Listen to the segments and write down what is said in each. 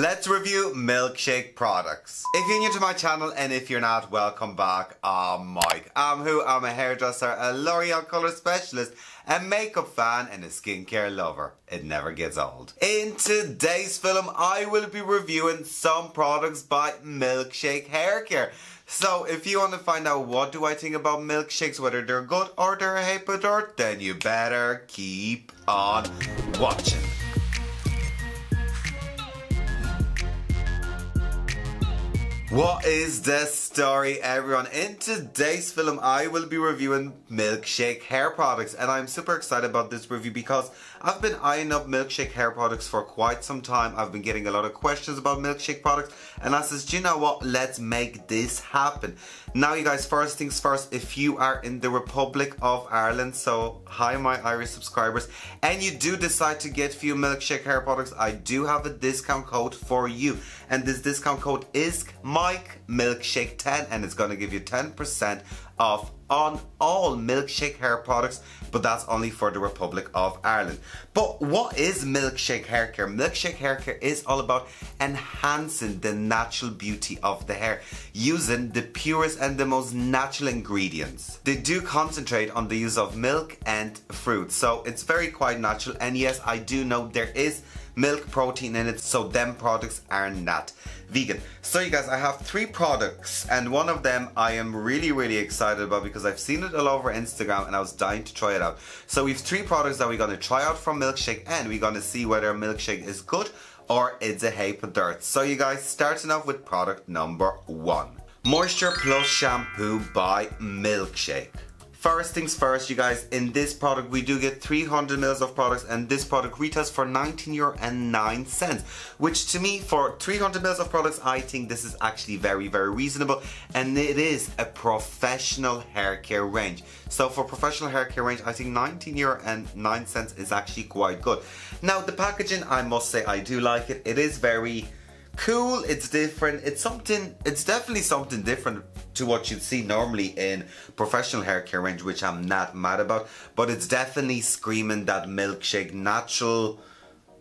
Let's review milkshake products. If you're new to my channel and if you're not, welcome back. I'm Mike. I'm who? I'm a hairdresser, a L'Oreal color specialist, a makeup fan and a skincare lover. It never gets old. In today's film, I will be reviewing some products by Milkshake Hair Care. So if you want to find out what do I think about milkshakes, whether they're good or they're a dirt, then you better keep on watching. What is the story everyone? In today's film I will be reviewing Milkshake hair products and I'm super excited about this review because I've been eyeing up Milkshake hair products for quite some time. I've been getting a lot of questions about Milkshake products and I says, do you know what? Let's make this happen. Now you guys, first things first, if you are in the Republic of Ireland, so hi my Irish subscribers, and you do decide to get few Milkshake hair products, I do have a discount code for you and this discount code is Mike Milkshake 10 and it's gonna give you 10% off on all milkshake hair products but that's only for the Republic of Ireland. But what is milkshake hair care? Milkshake hair care is all about enhancing the natural beauty of the hair using the purest and the most natural ingredients. They do concentrate on the use of milk and fruit so it's very quite natural. And yes I do know there is milk protein in it so them products are not vegan. So you guys I have three products and one of them I am really really excited about because I've seen it all over Instagram and I was dying to try it out. So we've three products that we're going to try out from milkshake and we're going to see whether milkshake is good or it's a heap of dirt. So you guys starting off with product number one. Moisture Plus Shampoo by Milkshake First things first, you guys, in this product we do get 300 mils of products and this product retails for 19 euro and 9 cents. Which to me, for 300 mils of products, I think this is actually very, very reasonable. And it is a professional hair care range. So for professional hair care range, I think 19 euro and 9 cents is actually quite good. Now the packaging, I must say, I do like it. It is very cool, it's different, it's something, it's definitely something different to what you'd see normally in professional hair care range, which I'm not mad about, but it's definitely screaming that milkshake natural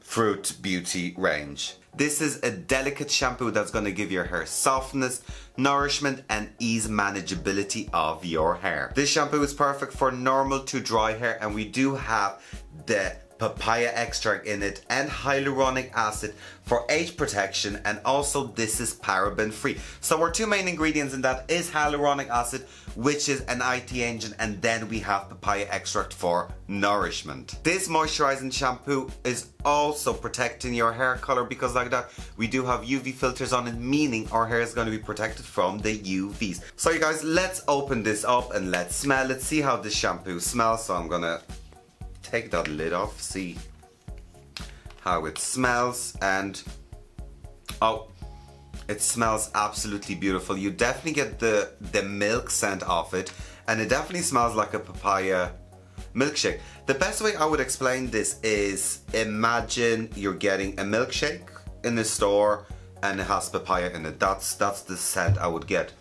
fruit beauty range. This is a delicate shampoo that's going to give your hair softness, nourishment and ease manageability of your hair. This shampoo is perfect for normal to dry hair and we do have the papaya extract in it and hyaluronic acid for age protection and also this is paraben free. So our two main ingredients in that is hyaluronic acid which is an anti-aging and then we have papaya extract for nourishment. This moisturizing shampoo is also protecting your hair color because like that we do have UV filters on it meaning our hair is going to be protected from the UVs. So you guys let's open this up and let's smell it Let's see how this shampoo smells so I'm gonna take that lid off, see how it smells and oh it smells absolutely beautiful. You definitely get the, the milk scent off it and it definitely smells like a papaya milkshake. The best way I would explain this is imagine you're getting a milkshake in the store and it has papaya in it. That's, that's the scent I would get.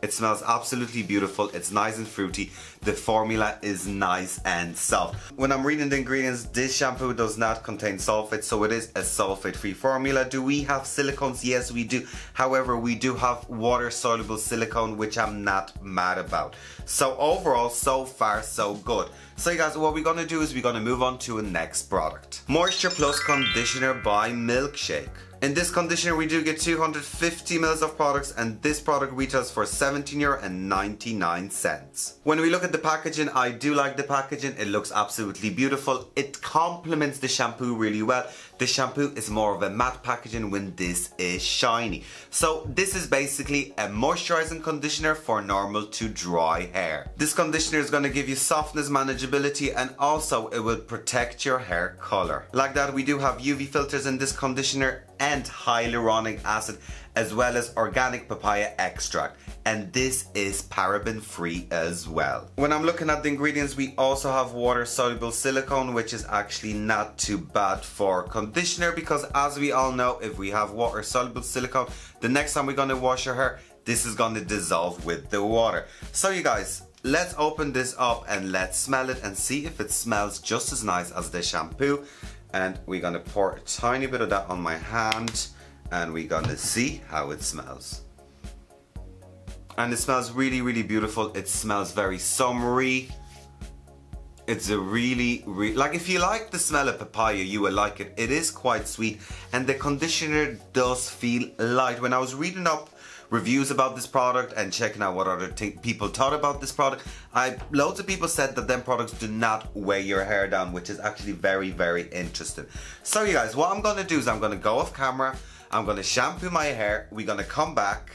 It smells absolutely beautiful. It's nice and fruity. The formula is nice and soft. When I'm reading the ingredients, this shampoo does not contain sulfate, so it is a sulfate-free formula. Do we have silicones? Yes, we do. However, we do have water-soluble silicone, which I'm not mad about. So overall, so far, so good. So you guys, what we're gonna do is we're gonna move on to a next product. Moisture Plus Conditioner by Milkshake. In this conditioner we do get 250 mils of products and this product retails for 17 euro and 99 cents. When we look at the packaging, I do like the packaging. It looks absolutely beautiful. It complements the shampoo really well. The shampoo is more of a matte packaging when this is shiny. So this is basically a moisturizing conditioner for normal to dry hair. This conditioner is going to give you softness, manageability and also it will protect your hair color. Like that we do have UV filters in this conditioner and hyaluronic acid as well as organic papaya extract and this is paraben free as well. When I'm looking at the ingredients we also have water soluble silicone which is actually not too bad for conditioner because as we all know if we have water soluble silicone the next time we're going to wash our hair this is going to dissolve with the water. So you guys let's open this up and let's smell it and see if it smells just as nice as the shampoo and we're gonna pour a tiny bit of that on my hand and we're gonna see how it smells. And it smells really, really beautiful. It smells very summery. It's a really, really, like if you like the smell of papaya, you will like it. It is quite sweet and the conditioner does feel light. When I was reading up reviews about this product and checking out what other people thought about this product, I loads of people said that them products do not weigh your hair down, which is actually very, very interesting. So you guys, what I'm gonna do is I'm gonna go off camera, I'm gonna shampoo my hair, we're gonna come back,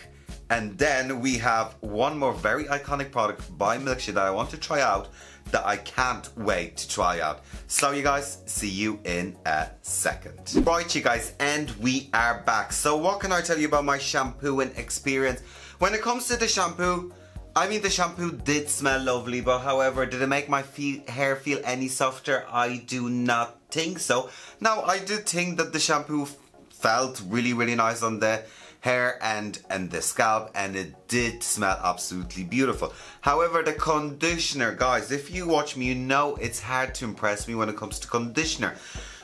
and then we have one more very iconic product by Milkshake that I want to try out that I can't wait to try out. So you guys, see you in a second. Right you guys, and we are back. So what can I tell you about my shampooing experience? When it comes to the shampoo, I mean the shampoo did smell lovely, but however, did it make my hair feel any softer? I do not think so. Now, I did think that the shampoo felt really, really nice on the hair and, and the scalp and it did smell absolutely beautiful. However, the conditioner, guys, if you watch me, you know it's hard to impress me when it comes to conditioner.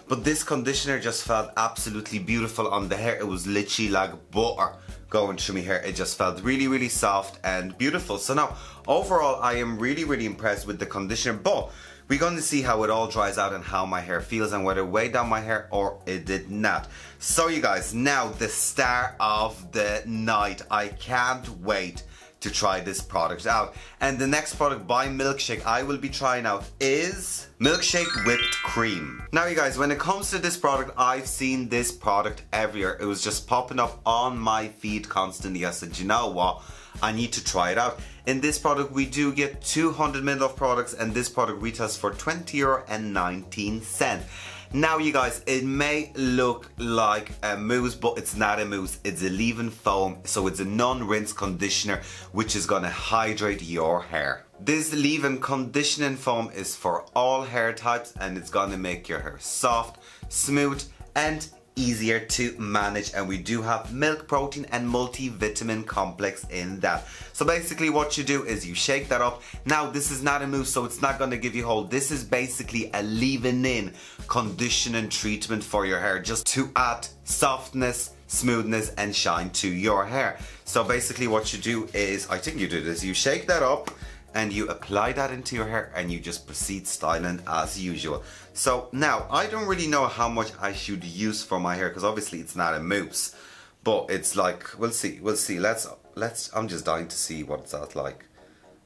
But this conditioner just felt absolutely beautiful on the hair. It was literally like butter going through my hair. It just felt really, really soft and beautiful. So now, overall, I am really, really impressed with the conditioner. But we're going to see how it all dries out and how my hair feels and whether it weighed down my hair or it did not. So you guys, now the star of the night. I can't wait to try this product out. And the next product by Milkshake I will be trying out is Milkshake Whipped Cream. Now you guys, when it comes to this product, I've seen this product everywhere. It was just popping up on my feed constantly. I said, you know what? I need to try it out. In this product, we do get 200 ml of products and this product retails for 20 euro and 19 cents. Now you guys, it may look like a mousse, but it's not a mousse. It's a leave-in foam, so it's a non-rinse conditioner, which is gonna hydrate your hair. This leave-in conditioning foam is for all hair types and it's gonna make your hair soft, smooth, and easier to manage and we do have milk protein and multivitamin complex in that. So basically what you do is you shake that up. Now this is not a mousse so it's not going to give you hold. This is basically a leave-in in conditioning treatment for your hair just to add softness, smoothness and shine to your hair. So basically what you do is, I think you do this, you shake that up and you apply that into your hair and you just proceed styling as usual. So now, I don't really know how much I should use for my hair because obviously it's not a mousse. But it's like, we'll see, we'll see. Let's, let's, I'm just dying to see what it's at like.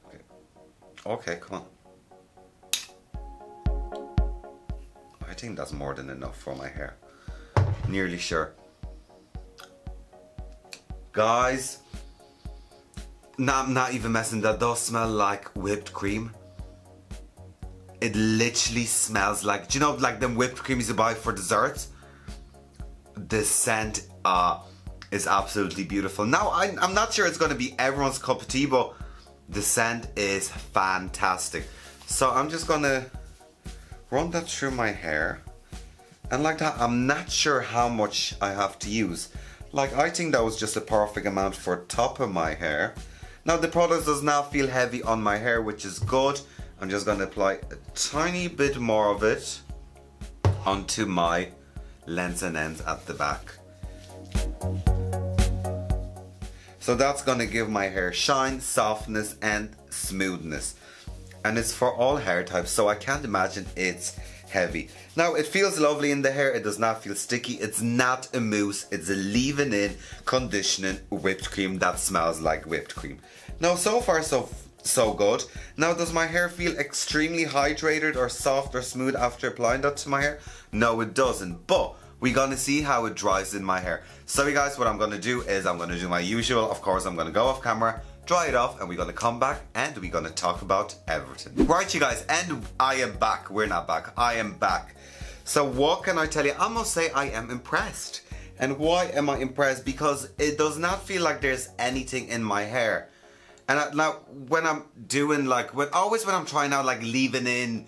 Okay, okay come on. I think that's more than enough for my hair. Nearly sure. Guys, not, not even messing, that does smell like whipped cream. It literally smells like, do you know like them whipped creams you buy for desserts? The scent uh, is absolutely beautiful. Now, I, I'm not sure it's to be everyone's cup of tea, but the scent is fantastic. So I'm just to run that through my hair. And like that, I'm not sure how much I have to use. Like, I think that was just a perfect amount for top of my hair. Now the product does not feel heavy on my hair, which is good. I'm just gonna apply a tiny bit more of it onto my lens and ends at the back. So that's gonna give my hair shine, softness and smoothness. And it's for all hair types, so I can't imagine it's heavy. Now it feels lovely in the hair, it does not feel sticky, it's not a mousse, it's a leave-in in conditioning whipped cream that smells like whipped cream. Now so far so so good. Now does my hair feel extremely hydrated or soft or smooth after applying that to my hair? No it doesn't, but we're gonna see how it dries in my hair. So you guys, what I'm gonna do is I'm gonna do my usual, of course I'm gonna go off camera, dry it off and we're gonna come back and we're gonna talk about everything. Right you guys, and I am back. We're not back. I am back. So what can I tell you? I must say I am impressed. And why am I impressed? Because it does not feel like there's anything in my hair. And I, now when I'm doing like, when always when I'm trying out like leaving in,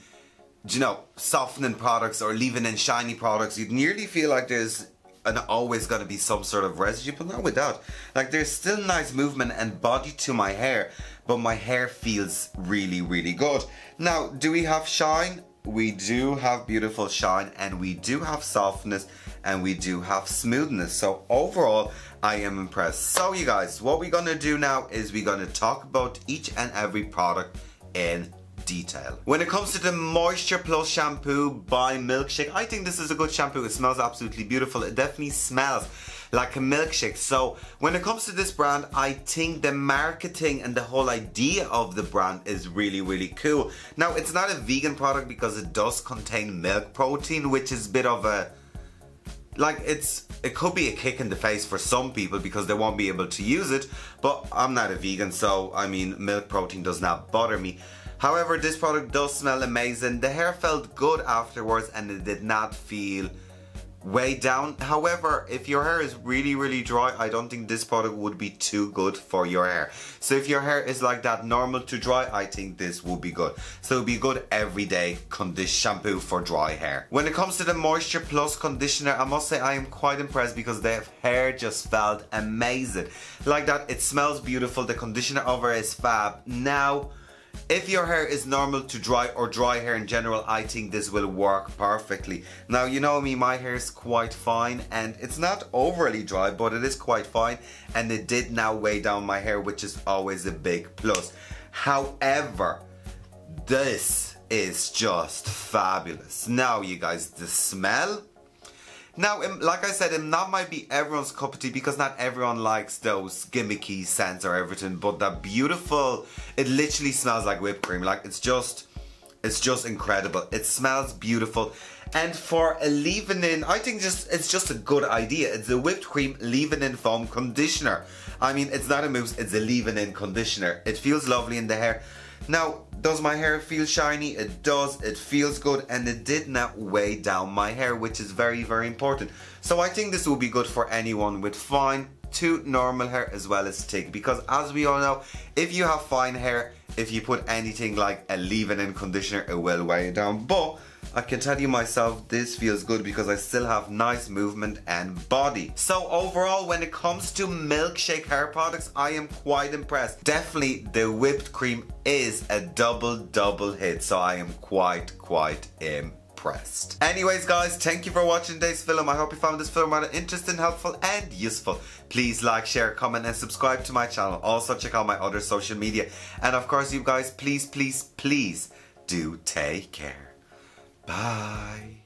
you know, softening products or leaving in shiny products, you'd nearly feel like there's and always gonna be some sort of residue, but not without. Like there's still nice movement and body to my hair, but my hair feels really, really good. Now, do we have shine? We do have beautiful shine and we do have softness and we do have smoothness. So overall, I am impressed. So you guys, what we're gonna do now is we're gonna talk about each and every product in detail. When it comes to the Moisture Plus shampoo by Milkshake, I think this is a good shampoo. It smells absolutely beautiful. It definitely smells like a milkshake. So when it comes to this brand, I think the marketing and the whole idea of the brand is really, really cool. Now, it's not a vegan product because it does contain milk protein, which is a bit of a like it's it could be a kick in the face for some people because they won't be able to use it but I'm not a vegan so I mean milk protein does not bother me however this product does smell amazing the hair felt good afterwards and it did not feel way down. However, if your hair is really, really dry, I don't think this product would be too good for your hair. So if your hair is like that normal to dry, I think this will be good. So be good everyday condition shampoo for dry hair. When it comes to the Moisture Plus conditioner, I must say I am quite impressed because the hair just felt amazing. Like that, it smells beautiful. The conditioner over is fab. Now, if your hair is normal to dry or dry hair in general, I think this will work perfectly. Now, you know me, my hair is quite fine and it's not overly dry, but it is quite fine and it did now weigh down my hair, which is always a big plus. However, this is just fabulous. Now, you guys, the smell now, um, like I said, um, it not might be everyone's cup of tea because not everyone likes those gimmicky scents or everything, but that beautiful, it literally smells like whipped cream. Like it's just, it's just incredible. It smells beautiful. And for a leave-in, I think just it's just a good idea. It's a whipped cream leave-in foam conditioner. I mean, it's not a mousse, it's a leave-in conditioner. It feels lovely in the hair. Now, does my hair feel shiny? It does, it feels good, and it did not weigh down my hair, which is very, very important. So I think this will be good for anyone with fine to normal hair as well as thick, because as we all know, if you have fine hair, if you put anything like a leave-in conditioner, it will weigh it down. But I can tell you myself this feels good because I still have nice movement and body. So overall when it comes to milkshake hair products I am quite impressed. Definitely the whipped cream is a double double hit so I am quite quite impressed. Anyways guys, thank you for watching today's film. I hope you found this film rather interesting, helpful and useful. Please like, share, comment and subscribe to my channel. Also check out my other social media. And of course you guys, please, please, please do take care. Bye.